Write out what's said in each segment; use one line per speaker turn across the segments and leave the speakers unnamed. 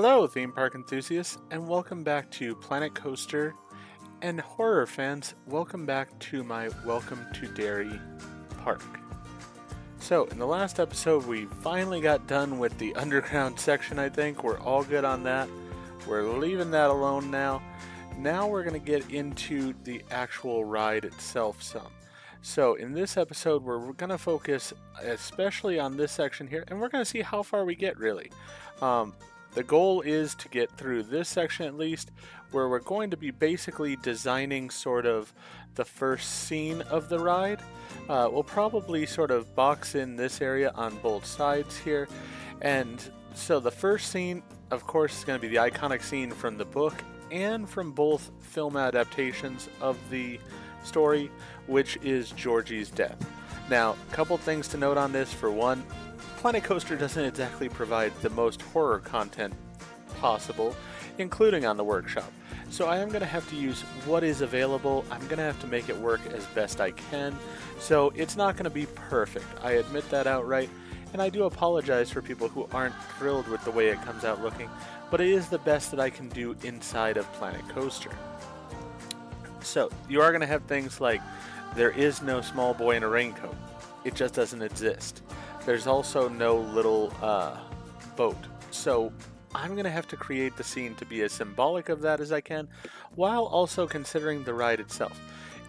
Hello, theme park enthusiasts, and welcome back to Planet Coaster. And horror fans, welcome back to my Welcome to Derry Park. So, in the last episode, we finally got done with the underground section, I think. We're all good on that. We're leaving that alone now. Now we're going to get into the actual ride itself some. So, in this episode, we're going to focus especially on this section here, and we're going to see how far we get really. Um, the goal is to get through this section at least, where we're going to be basically designing sort of the first scene of the ride. Uh, we'll probably sort of box in this area on both sides here. And so the first scene, of course, is going to be the iconic scene from the book and from both film adaptations of the story, which is Georgie's death. Now, a couple things to note on this. For one, Planet Coaster doesn't exactly provide the most horror content possible, including on the workshop. So I am going to have to use what is available. I'm going to have to make it work as best I can. So it's not going to be perfect. I admit that outright. And I do apologize for people who aren't thrilled with the way it comes out looking, but it is the best that I can do inside of Planet Coaster. So you are going to have things like there is no small boy in a raincoat. It just doesn't exist. There's also no little uh, boat. So I'm going to have to create the scene to be as symbolic of that as I can, while also considering the ride itself.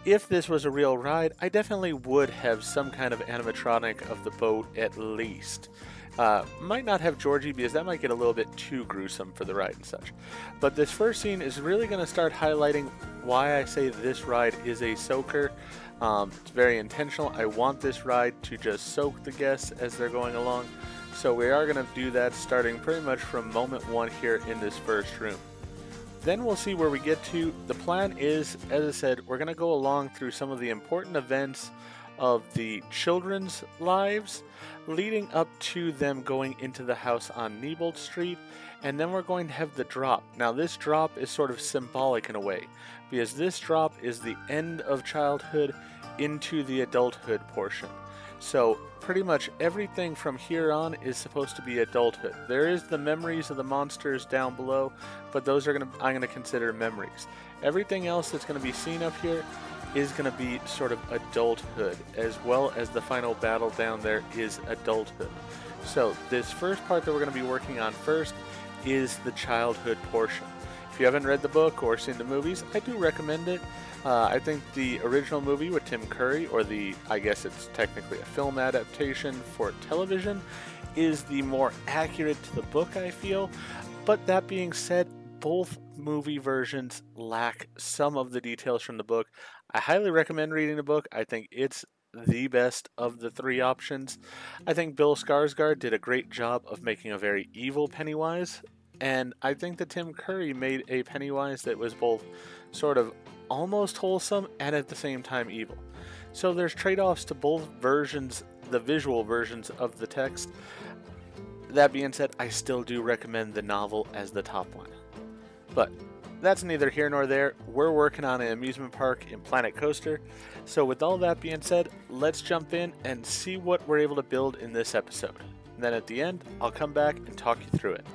If this was a real ride, I definitely would have some kind of animatronic of the boat at least. Uh, might not have Georgie because that might get a little bit too gruesome for the ride and such. But this first scene is really going to start highlighting why I say this ride is a soaker. Um, it's very intentional. I want this ride to just soak the guests as they're going along. So we are going to do that starting pretty much from moment one here in this first room. Then we'll see where we get to. The plan is, as I said, we're going to go along through some of the important events of the children's lives leading up to them going into the house on Neibolt Street and then we're going to have the drop. Now this drop is sort of symbolic in a way because this drop is the end of childhood into the adulthood portion. So pretty much everything from here on is supposed to be adulthood. There is the memories of the monsters down below, but those are to I'm going to consider memories. Everything else that's going to be seen up here is going to be sort of adulthood as well as the final battle down there is adulthood. So this first part that we're going to be working on first is the childhood portion. If you haven't read the book or seen the movies, I do recommend it. Uh, I think the original movie with Tim Curry, or the, I guess it's technically a film adaptation for television, is the more accurate to the book, I feel. But that being said, both movie versions lack some of the details from the book. I highly recommend reading the book. I think it's the best of the three options. I think Bill Skarsgård did a great job of making a very evil Pennywise, and I think that Tim Curry made a Pennywise that was both sort of almost wholesome and at the same time evil. So there's trade-offs to both versions, the visual versions of the text. That being said, I still do recommend the novel as the top one. But that's neither here nor there. We're working on an amusement park in Planet Coaster. So, with all that being said, let's jump in and see what we're able to build in this episode. And then at the end, I'll come back and talk you through it.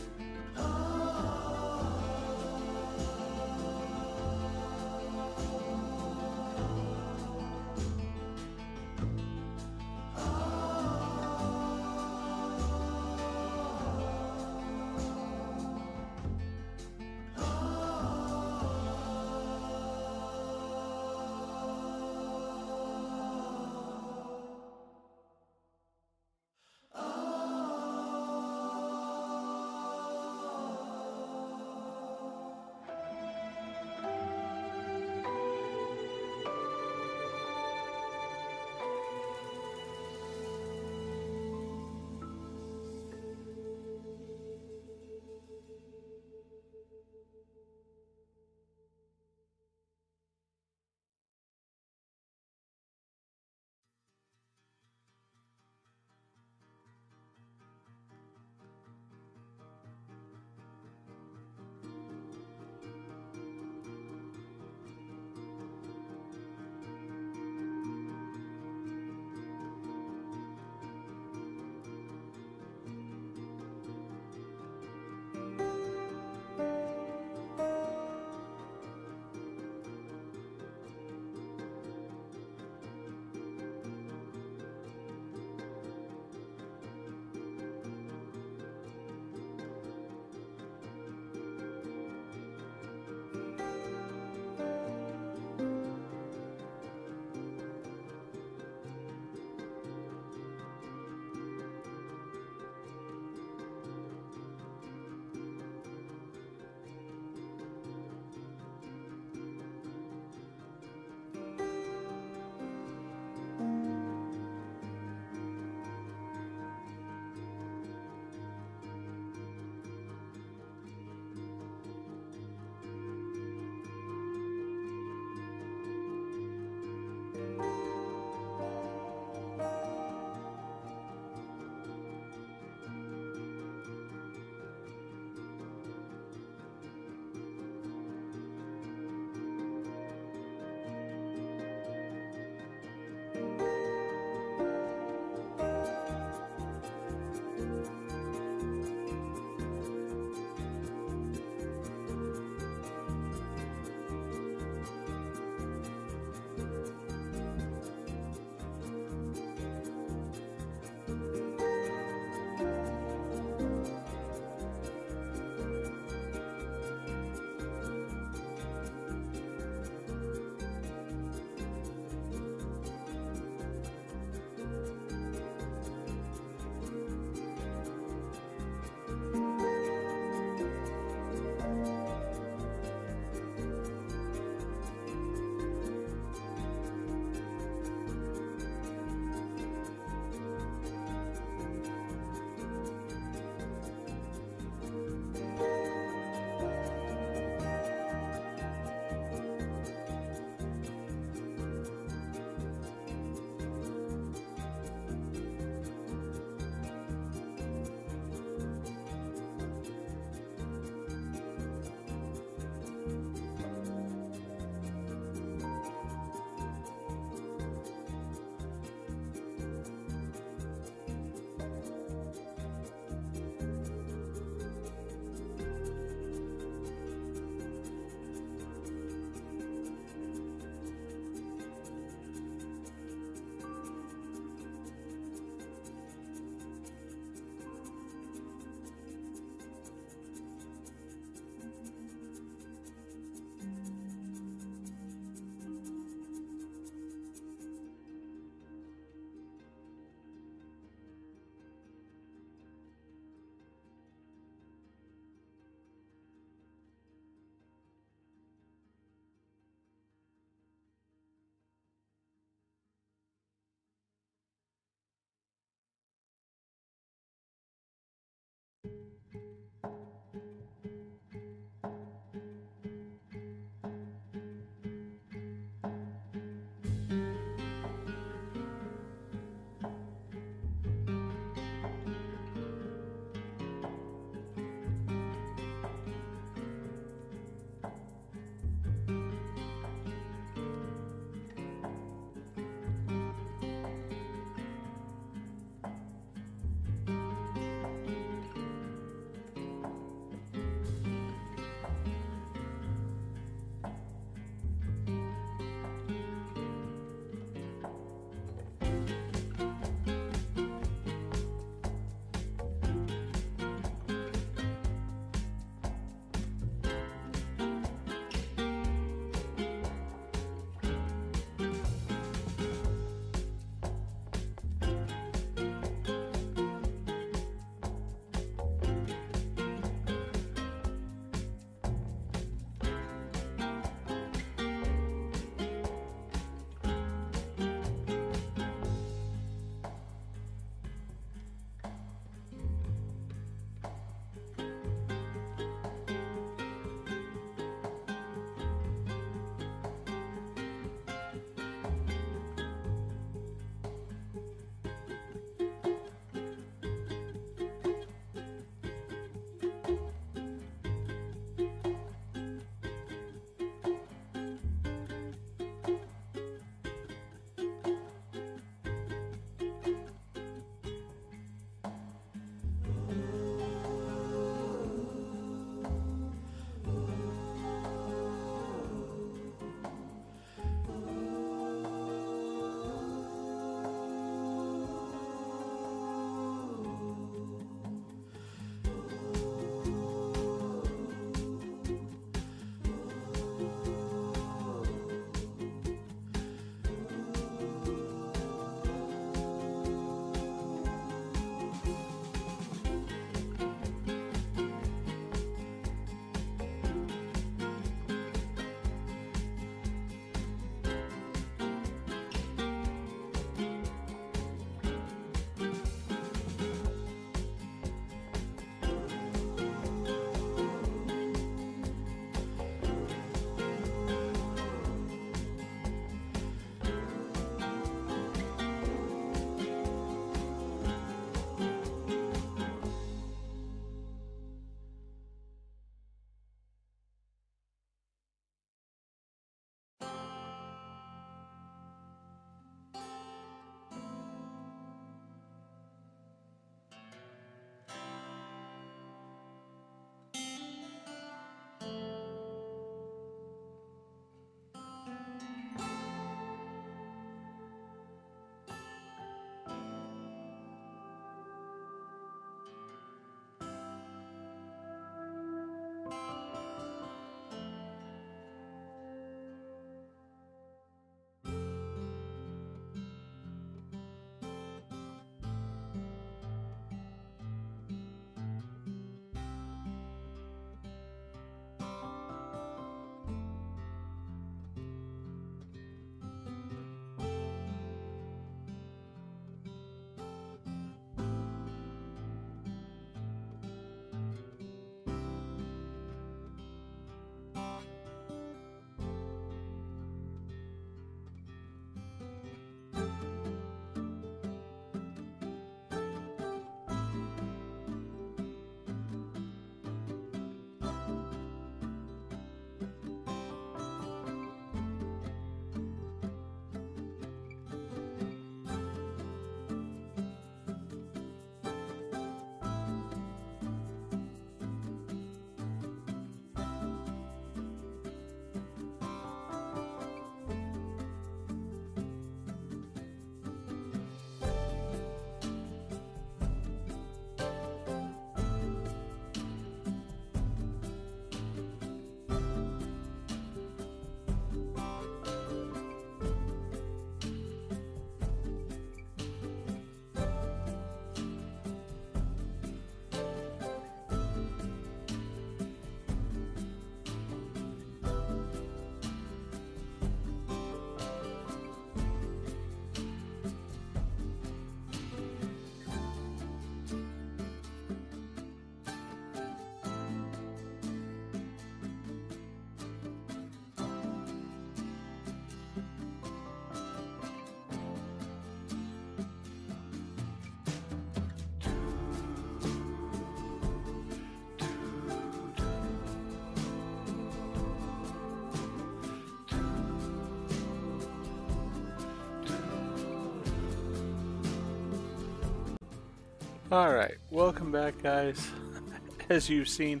Alright, welcome back guys. As you've seen,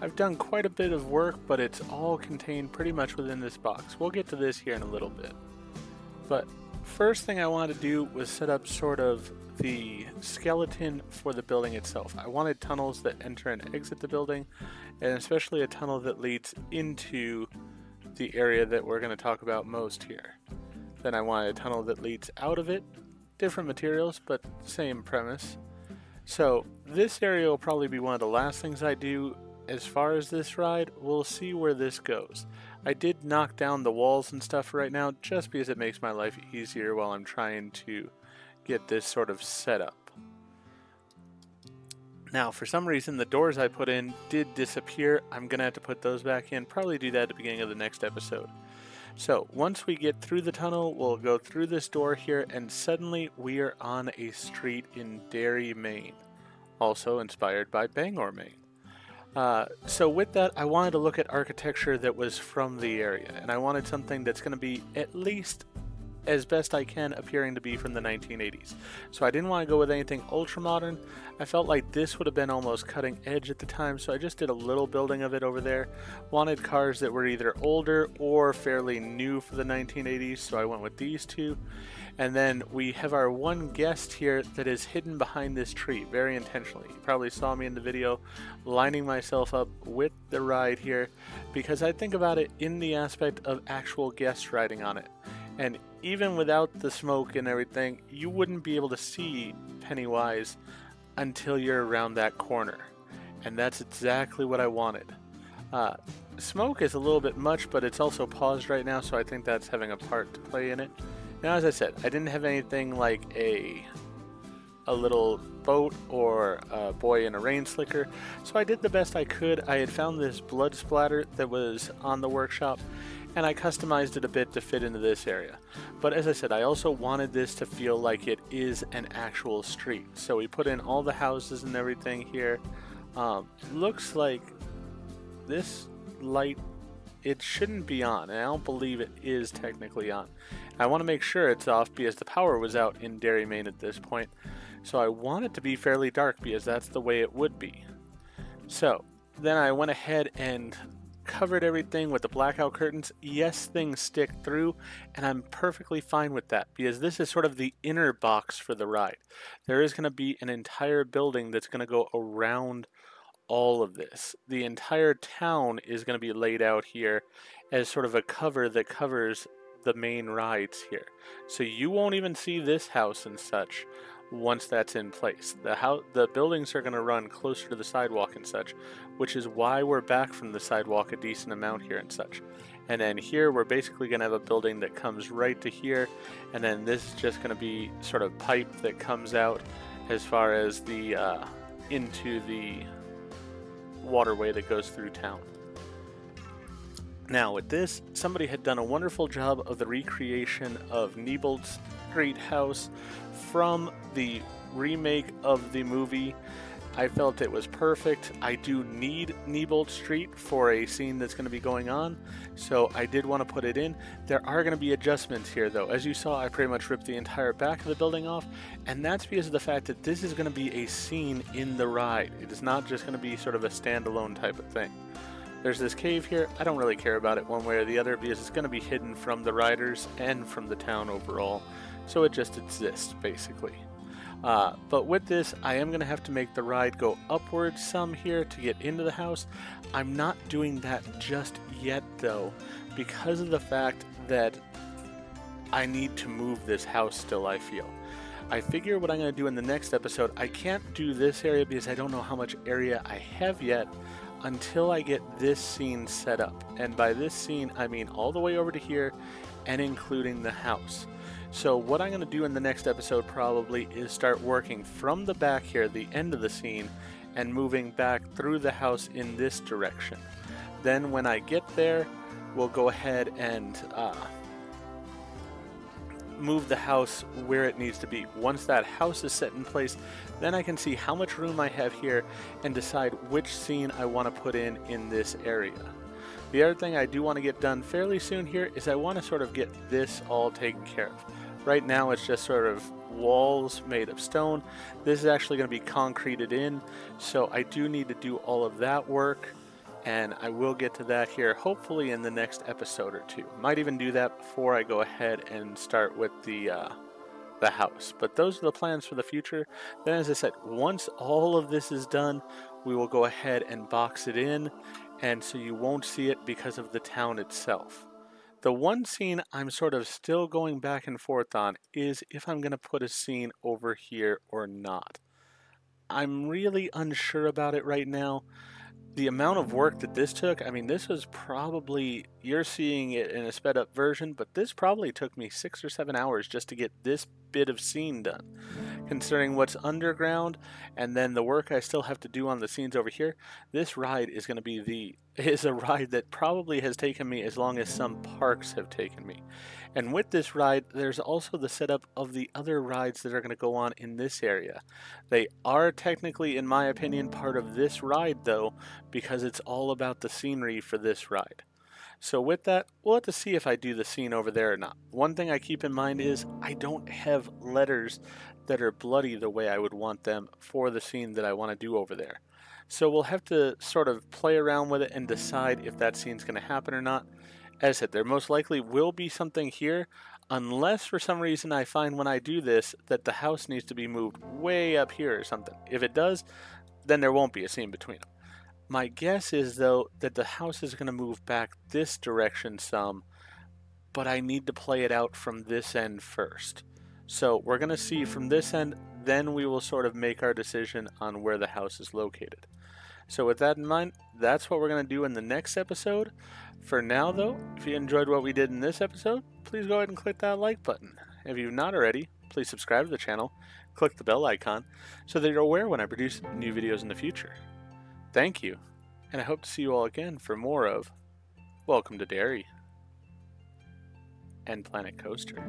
I've done quite a bit of work, but it's all contained pretty much within this box. We'll get to this here in a little bit. But first thing I wanted to do was set up sort of the skeleton for the building itself. I wanted tunnels that enter and exit the building, and especially a tunnel that leads into the area that we're going to talk about most here. Then I wanted a tunnel that leads out of it, different materials, but same premise. So this area will probably be one of the last things I do as far as this ride. We'll see where this goes. I did knock down the walls and stuff right now just because it makes my life easier while I'm trying to get this sort of set up. Now, for some reason, the doors I put in did disappear. I'm going to have to put those back in. Probably do that at the beginning of the next episode. So, once we get through the tunnel, we'll go through this door here, and suddenly we are on a street in Derry, Maine. Also inspired by Bangor, Maine. Uh, so with that, I wanted to look at architecture that was from the area, and I wanted something that's going to be at least as best I can appearing to be from the 1980s. So I didn't want to go with anything ultra modern. I felt like this would have been almost cutting edge at the time, so I just did a little building of it over there. Wanted cars that were either older or fairly new for the 1980s, so I went with these two. And then we have our one guest here that is hidden behind this tree very intentionally. You probably saw me in the video lining myself up with the ride here because I think about it in the aspect of actual guests riding on it. And even without the smoke and everything, you wouldn't be able to see Pennywise until you're around that corner. And that's exactly what I wanted. Uh, smoke is a little bit much, but it's also paused right now, so I think that's having a part to play in it. Now, as I said, I didn't have anything like a a little boat or a boy in a rain slicker, so I did the best I could. I had found this blood splatter that was on the workshop, and I customized it a bit to fit into this area. But as I said, I also wanted this to feel like it is an actual street. So we put in all the houses and everything here. Um, looks like this light, it shouldn't be on, and I don't believe it is technically on. I want to make sure it's off because the power was out in Derry, Maine at this point. So I want it to be fairly dark because that's the way it would be. So then I went ahead and covered everything with the blackout curtains. Yes, things stick through, and I'm perfectly fine with that because this is sort of the inner box for the ride. There is going to be an entire building that's going to go around all of this. The entire town is going to be laid out here as sort of a cover that covers the main rides here. So you won't even see this house and such once that's in place. The house, the buildings are going to run closer to the sidewalk and such, which is why we're back from the sidewalk a decent amount here and such. And then here we're basically going to have a building that comes right to here, and then this is just going to be sort of pipe that comes out as far as the uh, into the waterway that goes through town. Now with this, somebody had done a wonderful job of the recreation of Neibolt Street House from the remake of the movie. I felt it was perfect. I do need Neibolt Street for a scene that's going to be going on, so I did want to put it in. There are going to be adjustments here, though. As you saw, I pretty much ripped the entire back of the building off, and that's because of the fact that this is going to be a scene in the ride. It is not just going to be sort of a standalone type of thing. There's this cave here. I don't really care about it one way or the other because it's going to be hidden from the riders and from the town overall. So it just exists, basically. Uh, but with this, I am going to have to make the ride go upwards some here to get into the house. I'm not doing that just yet, though, because of the fact that I need to move this house still, I feel. I figure what I'm going to do in the next episode, I can't do this area because I don't know how much area I have yet until I get this scene set up. And by this scene, I mean all the way over to here and including the house. So what I'm going to do in the next episode probably is start working from the back here, the end of the scene, and moving back through the house in this direction. Then when I get there, we'll go ahead and uh, move the house where it needs to be. Once that house is set in place, then I can see how much room I have here and decide which scene I want to put in in this area. The other thing I do want to get done fairly soon here is I want to sort of get this all taken care of. Right now it's just sort of walls made of stone. This is actually going to be concreted in, so I do need to do all of that work, and I will get to that here hopefully in the next episode or two. Might even do that before I go ahead and start with the uh, the house. But those are the plans for the future. Then, as I said, once all of this is done, we will go ahead and box it in, and so you won't see it because of the town itself. The one scene I'm sort of still going back and forth on is if I'm going to put a scene over here or not. I'm really unsure about it right now. The amount of work that this took, I mean, this was probably, you're seeing it in a sped up version, but this probably took me six or seven hours just to get this bit of scene done considering what's underground and then the work I still have to do on the scenes over here, this ride is going to be the is a ride that probably has taken me as long as some parks have taken me. And with this ride, there's also the setup of the other rides that are going to go on in this area. They are technically, in my opinion, part of this ride though, because it's all about the scenery for this ride. So with that, we'll have to see if I do the scene over there or not. One thing I keep in mind is I don't have letters that are bloody the way I would want them for the scene that I want to do over there. So we'll have to sort of play around with it and decide if that scene's going to happen or not. As I said, there most likely will be something here, unless for some reason I find when I do this that the house needs to be moved way up here or something. If it does, then there won't be a scene between them. My guess is, though, that the house is going to move back this direction some, but I need to play it out from this end first. So we're going to see from this end, then we will sort of make our decision on where the house is located. So with that in mind, that's what we're going to do in the next episode. For now, though, if you enjoyed what we did in this episode, please go ahead and click that like button. If you've not already, please subscribe to the channel, click the bell icon, so that you're aware when I produce new videos in the future. Thank you, and I hope to see you all again for more of Welcome to Derry and Planet Coaster.